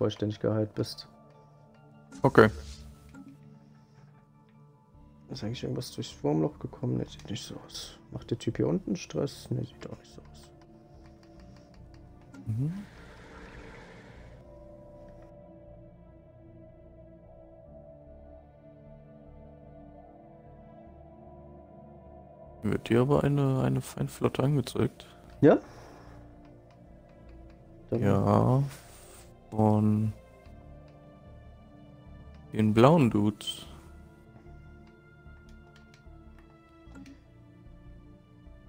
vollständig geheilt bist. Okay. Ist eigentlich irgendwas durchs Wurmloch gekommen? Ne, sieht nicht so aus. Macht der Typ hier unten Stress? Ne, sieht auch nicht so aus. Mhm. Wird dir aber eine, eine Feindflotte angezeigt. Ja? Dann ja. Von den blauen Dudes.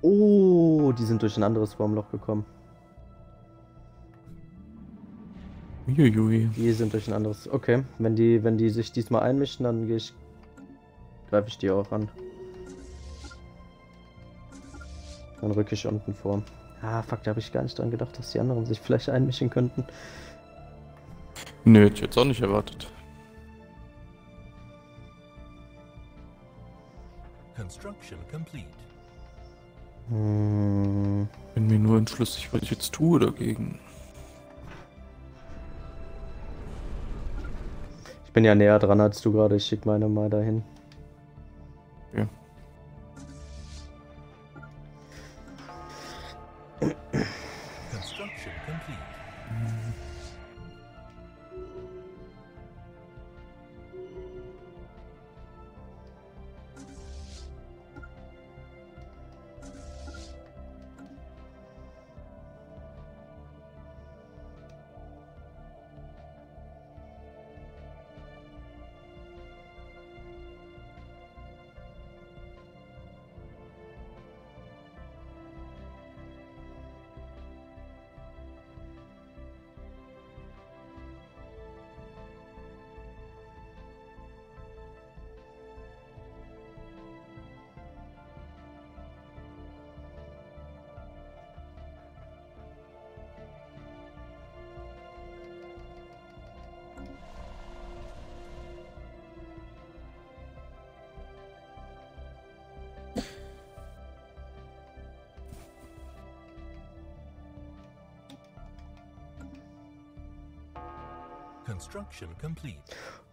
Oh, die sind durch ein anderes Wurmloch gekommen. Uiuiui. Die sind durch ein anderes. Okay, wenn die, wenn die sich diesmal einmischen, dann gehe ich. greife ich die auch an. Dann rücke ich unten vor. Ah, fuck, da habe ich gar nicht dran gedacht, dass die anderen sich vielleicht einmischen könnten. Nö, hätte ich jetzt auch nicht erwartet. Construction complete. Hm, Bin mir nur entschlüssig, was ich jetzt tue dagegen. ich bin ja näher dran als du gerade. Ich schicke meine mal dahin.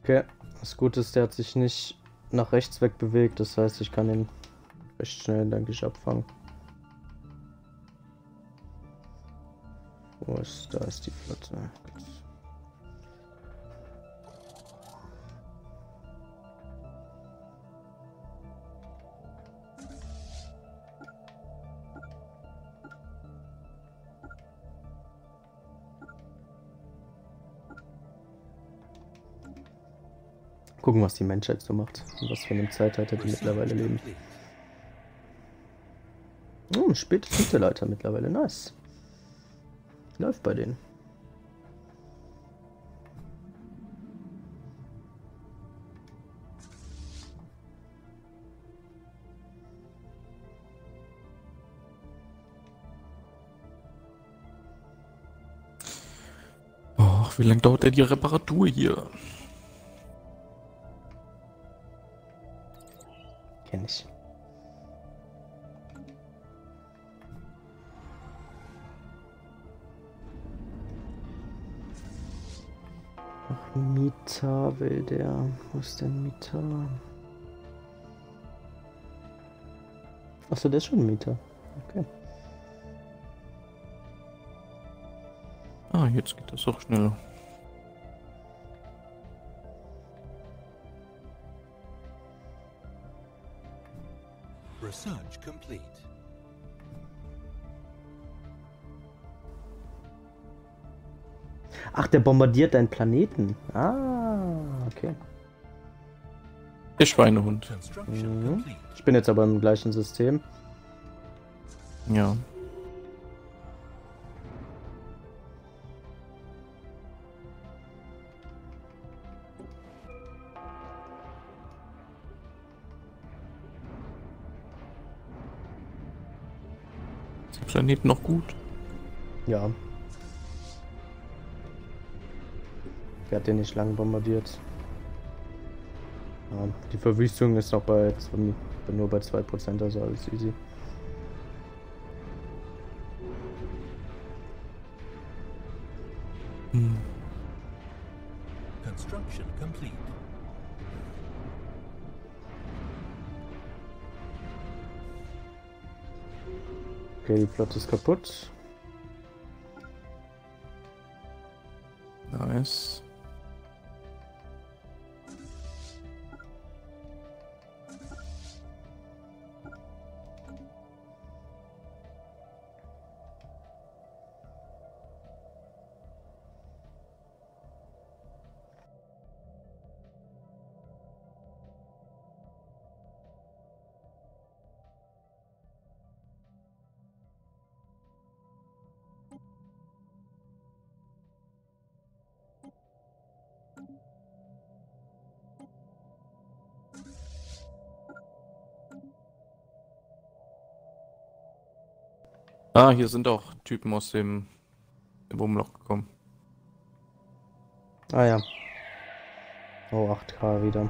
Okay, das Gute ist, der hat sich nicht nach rechts weg bewegt. Das heißt, ich kann ihn recht schnell, denke ich, abfangen. Wo ist, da ist die Flotte. Gucken, was die Menschheit so macht. Und was für eine Zeitalter die mittlerweile leben. Oh, ein spätes Mittelalter mittlerweile. Nice. Läuft bei denen. Och, wie lange dauert denn die Reparatur hier? Ach, Mieter will der. Wo ist denn Mieter? Achso, der ist schon ein Mieter. Okay. Ah, jetzt geht das auch schneller. Research complete. Ach, der bombardiert deinen Planeten. Ah, okay. Der Schweinehund. Mhm. Ich bin jetzt aber im gleichen System. Ja. Ist der Planet noch gut? Ja. Wer hat den nicht lang bombardiert? Ja, die Verwüstung ist noch bei nur bei 2%, also alles easy. Hm. Construction complete. Okay, die Flotte ist kaputt. Nice. Ah, hier sind auch Typen aus dem, Wurmloch gekommen. Ah ja. Oh, 8K wieder.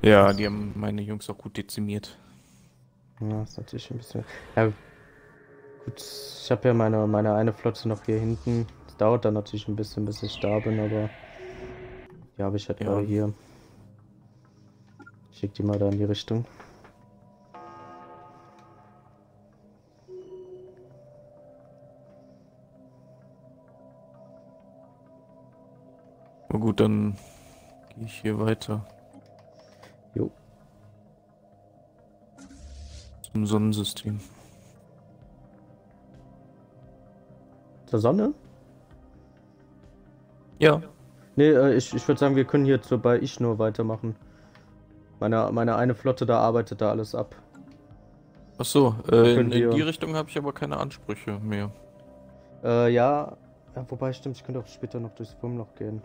Ja, die haben meine Jungs auch gut dezimiert. Ja, ist natürlich ein bisschen. Ja, gut, ich habe ja meine, meine eine Flotte noch hier hinten. Es dauert dann natürlich ein bisschen, bis ich da bin, aber die habe ich halt Ja. gerade hier. Ich schick die mal da in die Richtung. Gut, dann gehe ich hier weiter Jo. zum Sonnensystem. Zur Sonne? Ja, Nee, äh, ich, ich würde sagen, wir können hier zur bei ich nur weitermachen. Meine, meine eine Flotte da arbeitet da alles ab. ach so, äh, in, in die Richtung habe ich aber keine Ansprüche mehr. Äh, ja, ja, wobei stimmt, ich könnte auch später noch durchs Wurmloch gehen.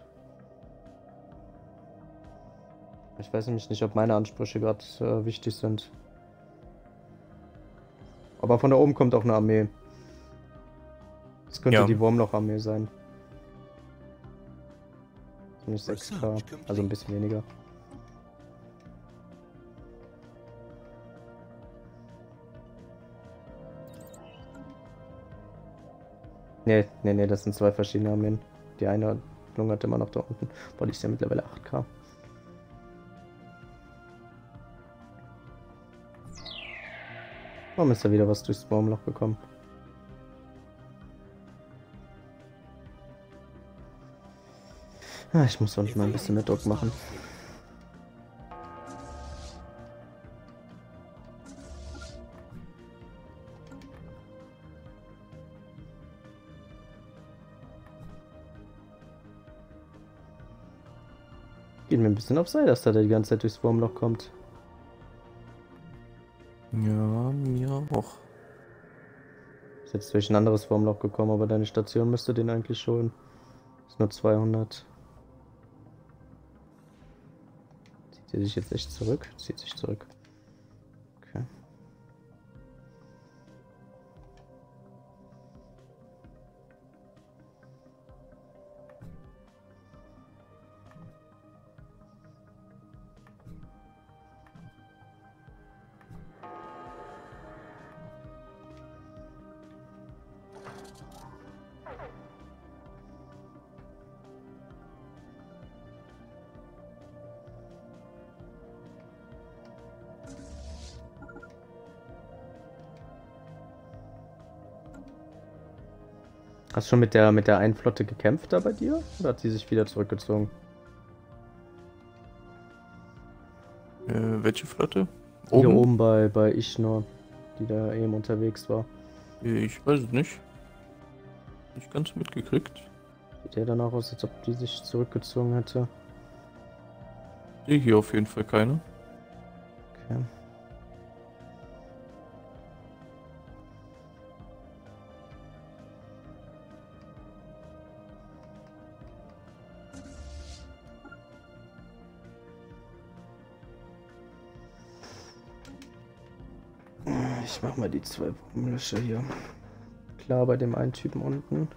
Ich weiß nämlich nicht, ob meine Ansprüche gerade äh, wichtig sind. Aber von da oben kommt auch eine Armee. Das könnte Ja. die Wurmloch-Armee sein. Nämlich 6K, Research also ein bisschen weniger. Nee, nee, nee, das sind zwei verschiedene Armeen. Die eine lungert immer noch da unten. Boah, die ist ja mittlerweile 8K. Warum ist da wieder was durchs Wurmloch gekommen? Ah, ich muss auch mal ein bisschen mehr Druck machen. Geht mir ein bisschen auf Sei, dass da der die ganze Zeit durchs Wurmloch kommt. Ja, mir auch. Ist jetzt durch ein anderes Wurmloch gekommen, aber deine Station müsste den eigentlich holen. Ist nur 200. Zieht sie sich jetzt echt zurück? Zieht sich zurück. Hast du schon mit der mit der einen Flotte gekämpft da bei dir? Oder hat sie sich wieder zurückgezogen? Äh, welche Flotte? Hier oben bei, bei Ischnor, die da eben unterwegs war. Äh, Ich weiß es nicht. Nicht ganz mitgekriegt. Sieht der danach aus, als ob die sich zurückgezogen hätte? Sehe hier auf jeden Fall keine. Okay. Ich mach mal die zwei Wurmlöcher hier. Klar, bei dem einen Typen unten.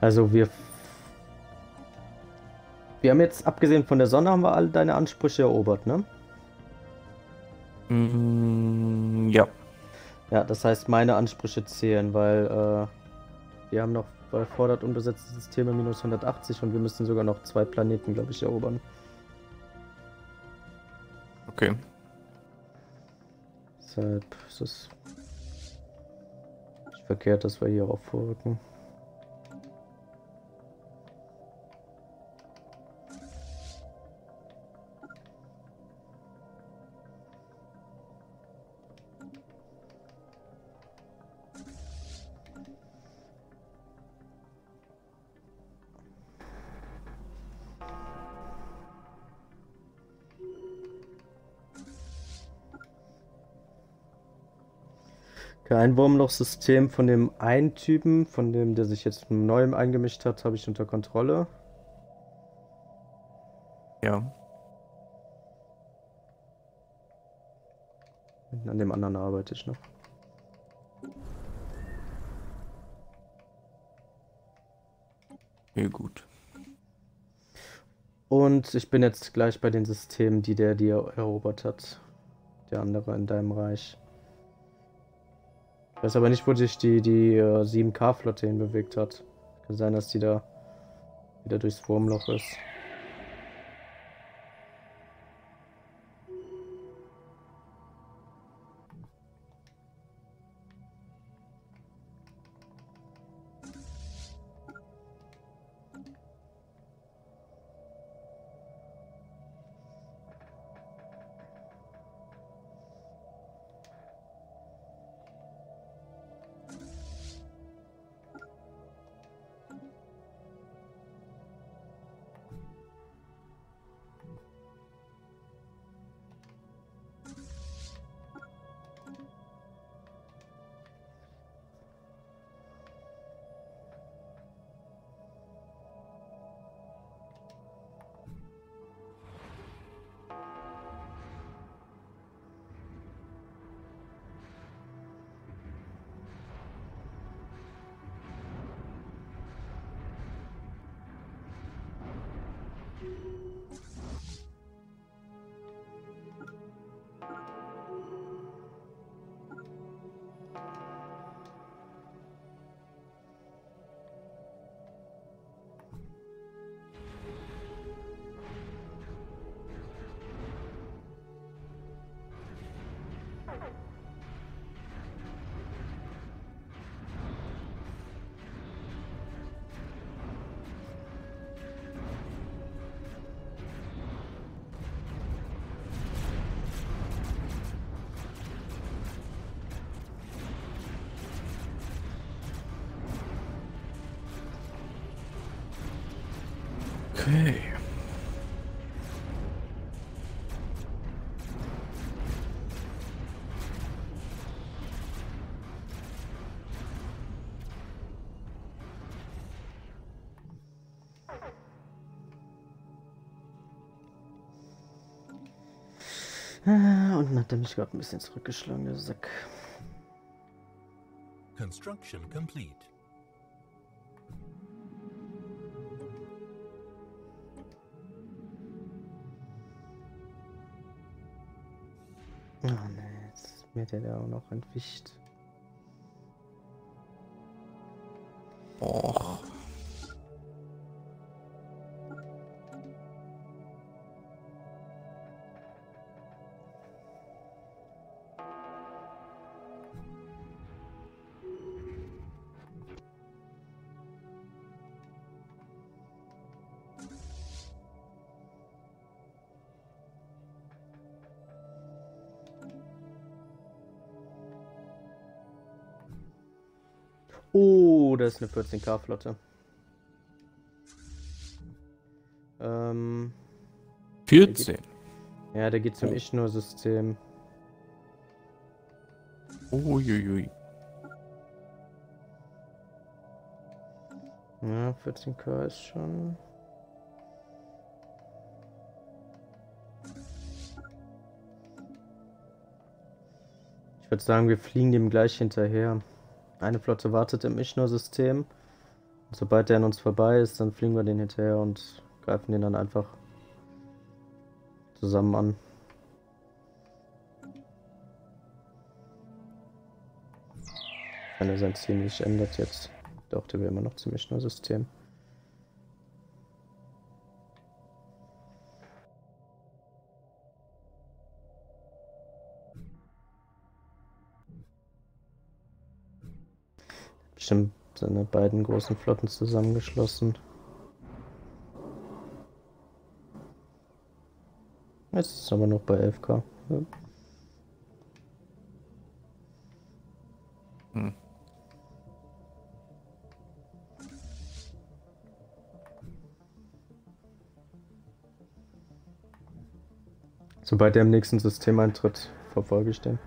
Also wir. Wir haben jetzt, abgesehen von der Sonne, haben wir alle deine Ansprüche erobert, ne? Mm, ja. Ja, das heißt, meine Ansprüche zählen, weil äh, wir haben noch bei fordert unbesetzte Systeme minus 180 und wir müssen sogar noch zwei Planeten, glaube ich, erobern. Okay. Deshalb ist es nicht verkehrt, dass wir hier auch vorrücken. Kein Wurmloch-System von dem einen Typen, von dem, der sich jetzt neuem eingemischt hat, habe ich unter Kontrolle. Ja. An dem anderen arbeite ich noch. Ja, gut. Und ich bin jetzt gleich bei den Systemen, die der dir erobert hat. Der andere in deinem Reich. Ich weiß aber nicht, wo sich die, die äh, 7K-Flotte hinbewegt hat. Kann sein, dass die da wieder durchs Wurmloch ist. Okay. Ah, Und dann hat er mich gerade ein bisschen zurückgeschlagen, der Sack. Construction complete. Mir der da auch noch entwischt. Och. Oh, das ist eine 14K-Flotte. Ähm, 14. ja, der geht zum Oh. Ich-Nur-System. Uiuiui. Ja, 14K ist schon. Ich würde sagen, wir fliegen dem gleich hinterher. Eine Flotte wartet im Ich-Nur-System Sobald der an uns vorbei ist, dann fliegen wir den hinterher und greifen den dann einfach zusammen an. Wenn er sein Ziel nicht ändert jetzt. Doch, der wäre immer noch ziemlich nur Bestimmt seine beiden großen Flotten zusammengeschlossen. Jetzt ist es aber noch bei 11k. Ja. Hm. Sobald er im nächsten System eintritt, verfolge ich den.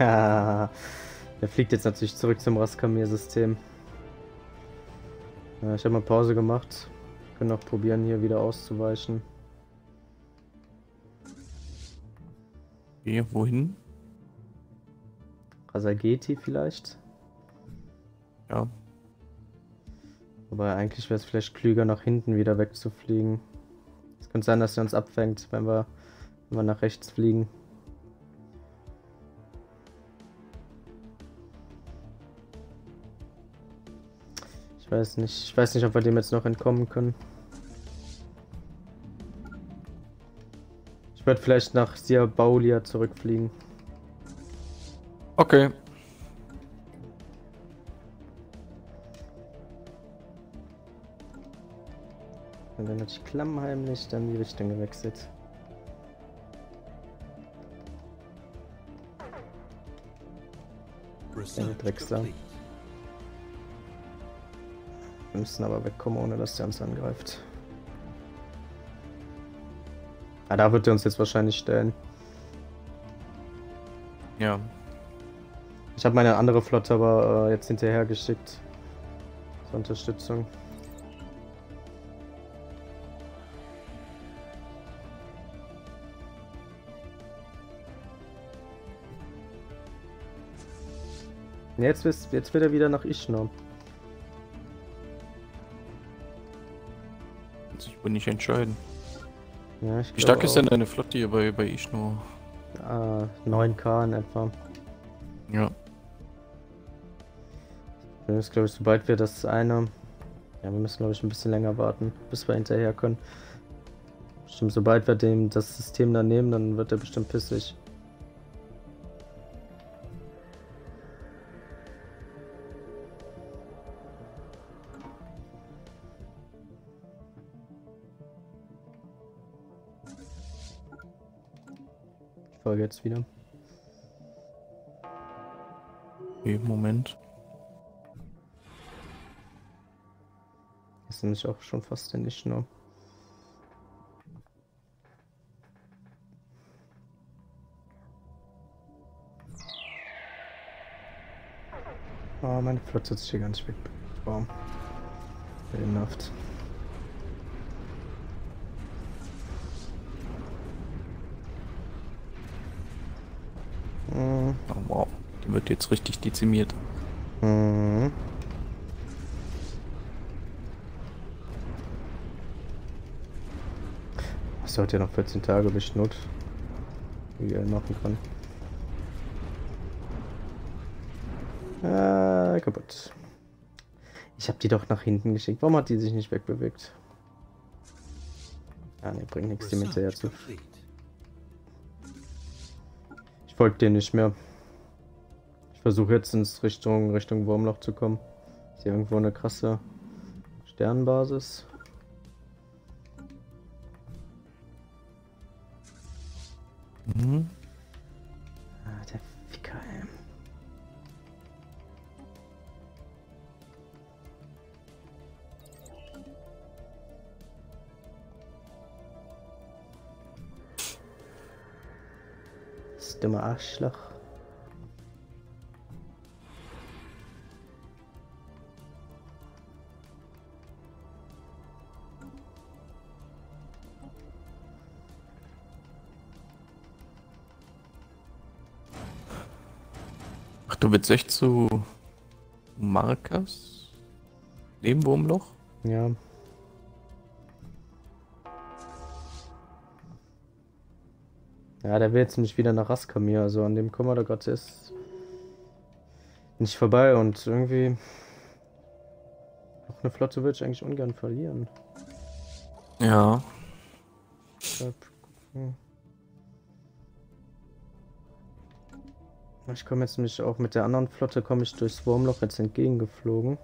Der fliegt jetzt natürlich zurück zum Raskamir-System. Ja, ich habe mal Pause gemacht. Können auch probieren, hier wieder auszuweichen. Okay, wohin? Rasageti vielleicht. Ja. Aber eigentlich wäre es vielleicht klüger, nach hinten wieder wegzufliegen. Es könnte sein, dass er uns abfängt, wenn wir, wenn wir nach rechts fliegen. Weiß nicht. Ich weiß nicht, ob wir dem jetzt noch entkommen können. Ich werde vielleicht nach Sia Baulia zurückfliegen. Okay. Und dann hat ich klammheimlich dann die Richtung gewechselt. Research Drecksau. complete. Wir müssen aber wegkommen, ohne dass der uns angreift. Ah, da wird er uns jetzt wahrscheinlich stellen. Ja. Ich habe meine andere Flotte aber äh, jetzt hinterher geschickt. Zur Unterstützung. Jetzt, jetzt wird er wieder nach Ishno. Wohl nicht entscheiden. Ja, ich Wie stark ist denn deine Flotte hier bei, bei Ishno? Äh, 9k in etwa. Ja. Das ist, glaube ich, sobald wir das eine. Ja, wir müssen, glaube ich, ein bisschen länger warten, bis wir hinterher können. Bestimmt, sobald wir dem das System dann nehmen, dann wird er bestimmt pissig. Folge jetzt wieder. Okay, Moment. Ist nämlich auch schon fast in Ishno. Oh, meine Flotte ist hier gar nicht weg. Wow. Heldenhaft. Mhm. Oh, wow. Die wird jetzt richtig dezimiert. Mhm. So hat ja noch 14 Tage bis Not, wie er machen kann. Äh, kaputt. Ich habe die doch nach hinten geschickt. Warum hat die sich nicht wegbewegt? Ah, ne, bringt nichts, die mit zu. Ich folge dir nicht mehr. Ich versuche jetzt ins Richtung, Richtung Wurmloch zu kommen. Ist hier irgendwo eine krasse Sternbasis? Mhm. Ah, der Ficker, ey. Das dumme Arschloch. Du willst echt zu Markas? Neben Wurmloch? Ja. Ja, der will jetzt nicht wieder nach Raskamir, also an dem kommen wir da gerade erst nicht vorbei und irgendwie noch eine Flotte würde ich eigentlich ungern verlieren. Ja. Deshalb gucken. Ich komme jetzt nämlich auch mit der anderen Flotte, komme ich durchs Wurmloch jetzt entgegengeflogen.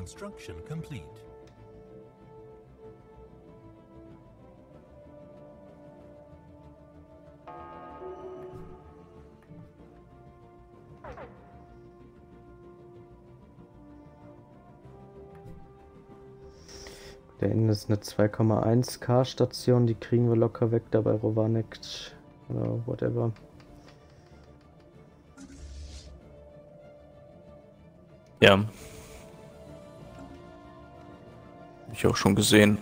Construction complete. Da hinten ist eine 2,1k Station, die kriegen wir locker weg, dabei Rovanek oder whatever. Ja. Ich auch schon gesehen.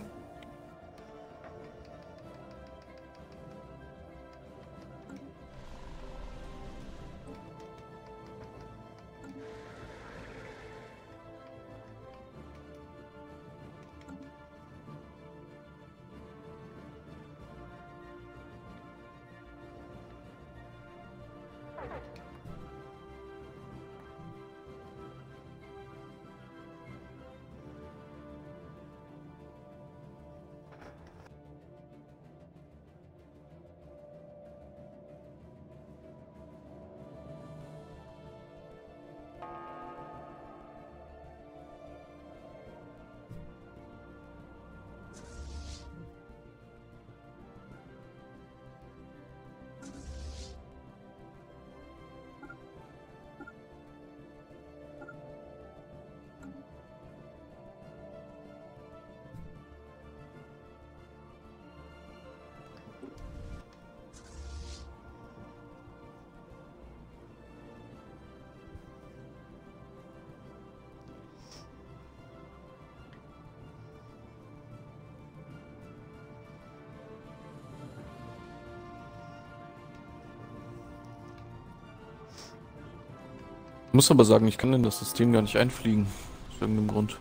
Muss aber sagen, ich kann in das System gar nicht einfliegen. Aus irgendeinem Grund.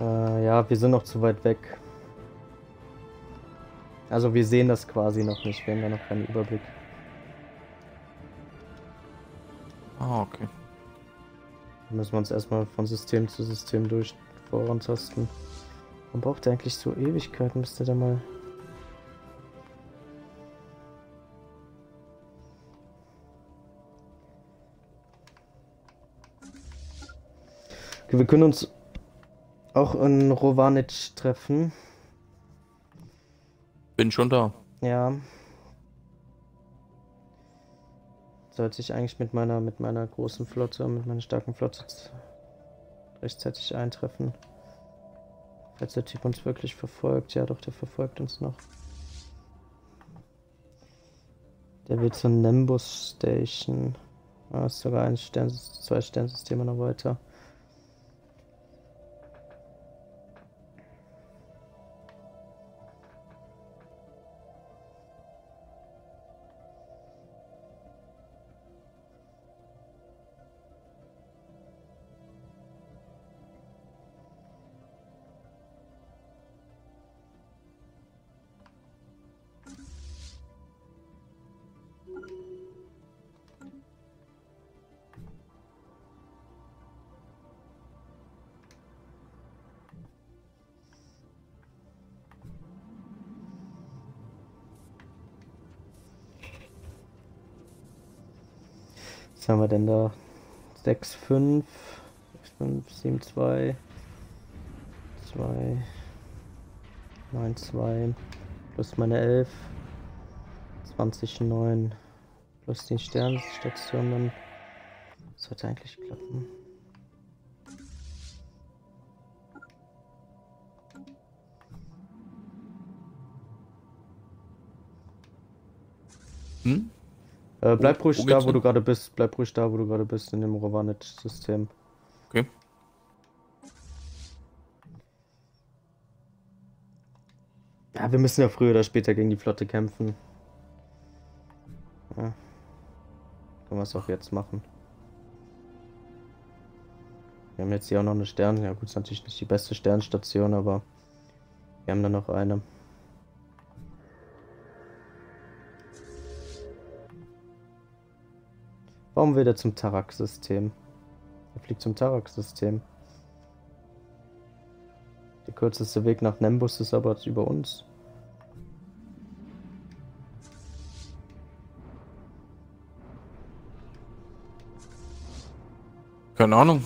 Äh, ja, wir sind noch zu weit weg. Also wir sehen das quasi noch nicht, wir haben da noch keinen Überblick. Ah, okay. Da müssen wir uns erstmal von System zu System durch vorantasten. Man braucht eigentlich so Ewigkeiten, bis der da mal. Wir können uns auch in Rovanic treffen. Bin schon da. Ja. Sollte ich eigentlich mit meiner mit meiner großen Flotte, mit meiner starken Flotte rechtzeitig eintreffen. Falls der Typ uns wirklich verfolgt. Ja doch, der verfolgt uns noch. Der will zur Nimbus Station. Ah, ist sogar ein Stern, zwei Sternsysteme noch weiter. Haben wir denn da? 6, 5, 5, 7, 2, 2, 9, 2, plus meine 11, 20, 9, plus die Sternstationen. Sollte eigentlich klappen. Äh, bleib Wo- ruhig wo da, wo du hin? gerade bist. Bleib ruhig da, wo du gerade bist, in dem Rovanit-System. Okay. Ja, wir müssen ja früher oder später gegen die Flotte kämpfen. Ja. Können wir es auch jetzt machen. Wir haben jetzt hier auch noch eine Stern. Ja gut, ist natürlich nicht die beste Sternstation, aber wir haben da noch eine. Warum will der zum Tarak-System? Er fliegt zum Tarak-System. Der kürzeste Weg nach Nimbus ist aber über uns. Keine Ahnung.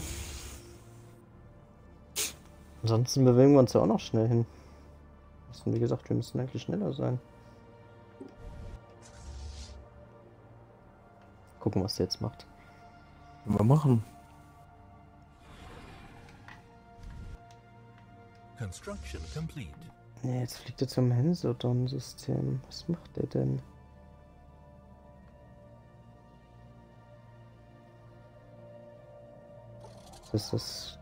Ansonsten bewegen wir uns ja auch noch schnell hin. Also, wie gesagt, wir müssen eigentlich schneller sein. Gucken, was der jetzt macht. Können wir machen. Construction complete. Nee, jetzt fliegt er zum Hensodon-System. Was macht der denn? Das ist das.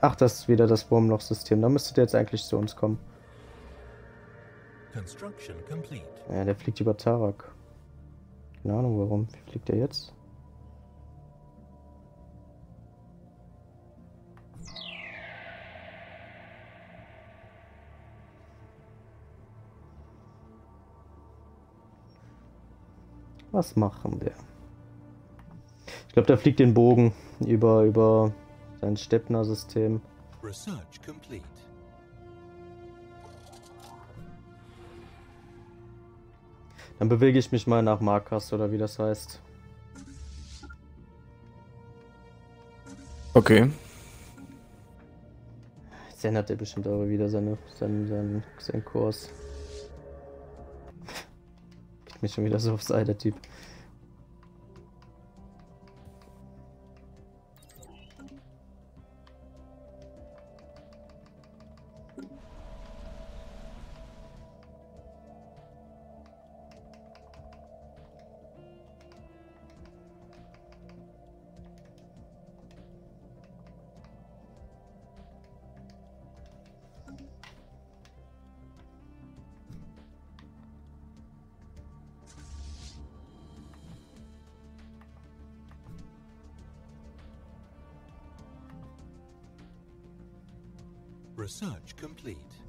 Ach, das ist wieder das Wurmloch-System. Da müsste der jetzt eigentlich zu uns kommen. Construction complete. Ja, der fliegt über Tarak. Keine Ahnung warum. Wie fliegt der jetzt? Was machen der? Ich glaube, der fliegt den Bogen über, über sein Steppner-System. Research complete. Dann bewege ich mich mal nach Markas oder wie das heißt. Okay. Jetzt ändert er bestimmt aber wieder seine, seinen, seinen, seinen Kurs. Geht mich schon wieder so aufs Ei, der Typ. Research complete.